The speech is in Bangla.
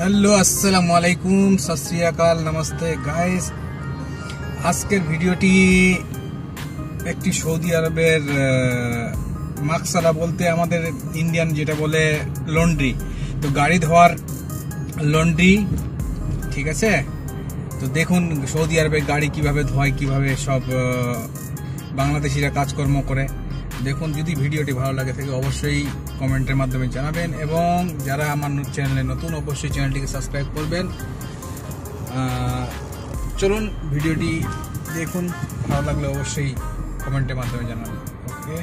হ্যালো, আসসালামু আলাইকুম আকাল, নমস্তে গাইস আজকের ভিডিওটি একটি সৌদি আরবের মাকসালা বলতে আমাদের ইন্ডিয়ান যেটা বলে লন্ড্রি। তো গাড়ি ধোয়ার লন্ড্রি, ঠিক আছে? তো দেখুন সৌদি আরবে গাড়ি কীভাবে ধোয়, কীভাবে সব বাংলাদেশিরা কাজকর্ম করে। দেখুন, যদি ভিডিওটি ভালো লাগে থাকে, অবশ্যই কমেন্টের মাধ্যমে জানাবেন এবং যারা আমার চ্যানেলে নতুন, অবশ্যই চ্যানেলটিকে সাবস্ক্রাইব করবেন। চলুন, ভিডিওটি দেখুন। ভালো লাগলে অবশ্যই কমেন্টের মাধ্যমে জানাবেন। ওকে